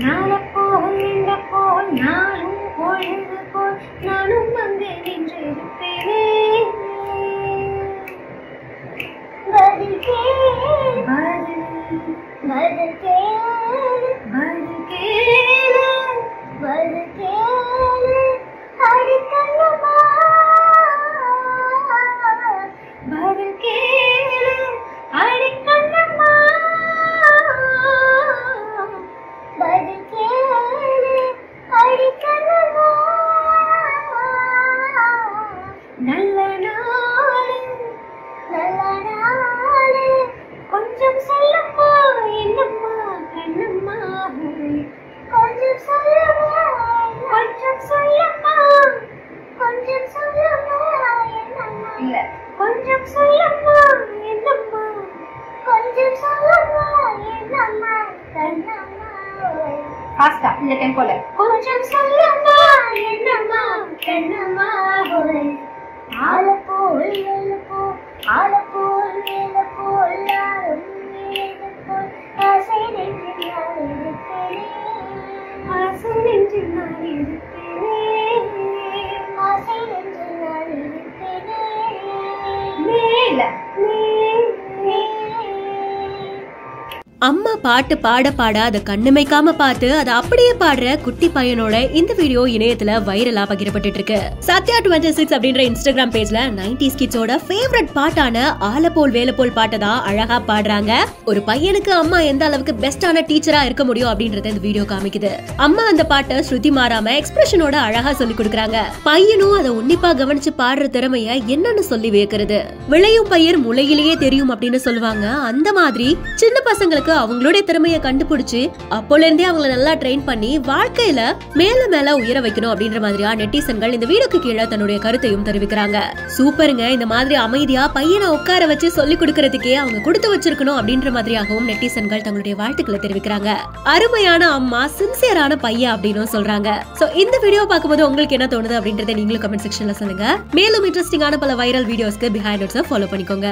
நாளப்போல் இந்த போல் நானும் பொழுது போல் நானும் வந்து நின்றிருப்பேனே. பதில் பதில். கொஞ்சம் சொல்லம்மா என்னம்மா? கொஞ்சம் சொல்லம்மா என்னம்மா? கண்ணம்மா. ஃபாஸ்டா இந்த டெம்போல கொஞ்சம் சொல்லம்மா என்னம்மா? கண்ணம்மா போய் ஆள போல் வேல போல் ஆள போல் வேல போல் ஆளும் வேலை போல் ஆசை நெஞ்சில் நான் இருப்பேனே. ஆசை நெஞ்சில் நான் இருப்பேனே. மேல அம்மா பாட்டு பாட பாட அதை கண்ணுமைக்காம பார்த்து அதை அப்படியே பாடுற குட்டி பையனோட இந்த வீடியோ இணையத்துல வைரலா பகிரப்பட்டு இருக்கு சத்யா டுவெண்ட்டி சிக்ஸ் அப்படின்ற இன்ஸ்டாகிராம் பேஜ்ல நைன்டிஸ் கிட்ஸோட ஃபேவரட் பாட்டான ஆலப்போல் வேலப்போல் பாட்டை தான் அழகா பாடுறாங்க. ஒரு பையனுக்கு அம்மா எந்த அளவுக்கு பெஸ்டான டீச்சரா இருக்க முடியும் அப்படின்றத இந்த வீடியோ காமிக்குது. அம்மா அந்த பாட்டை ஸ்ருதி மாறாம எக்ஸ்பிரஷனோட அழகா சொல்லி கொடுக்குறாங்க. பையனும் அதை உன்னிப்பா கவனிச்சு பாடுற திறமைய என்னன்னு சொல்லி வைக்கிறது விளையும் பயிர் முளையிலேயே தெரியும் அப்படின்னு சொல்லுவாங்க. அந்த மாதிரி சின்ன பசங்களுக்கு அவங்களுடைய திறமைய கண்டுபிடிச்சு அப்போல இருந்தே அவங்கள நல்லா ட்ரெயின் பண்ணி வாழ்க்கையில மேல மேல உயர வைக்கணும் அப்படின்ற மாதிரியா நெட்டிசன்கள் இந்த வீடியோக்கு கீழே தன்னுடைய கருத்தையும் தெரிவிக்கிறாங்க. சூப்பருங்க இந்த மாதிரி அமைதியா பையனை உட்கார வச்சு சொல்லி கொடுக்கறதுக்கே அவங்க கொடுத்து வச்சிருக்கணும் அப்படின்ற மாதிரியாகவும் நெட்டிசன்கள் தங்களுடைய வாழ்த்துக்களை தெரிவிக்கிறாங்க. அருமையான அம்மா சின்சியரான பையன் அப்படின்னு சொல்றாங்க. சோ இந்த வீடியோ பார்க்கும்போது உங்களுக்கு என்ன தோணுது அப்படின்றத நீங்களும் கமெண்ட் செக்ஷன்ல சொல்லுங்க. மேலும் இன்ட்ரெஸ்டிங்கான பல வைரல் வீடியோஸ்க்கு பிஹைண்ட் ஃபாலோ பண்ணிக்கோங்க.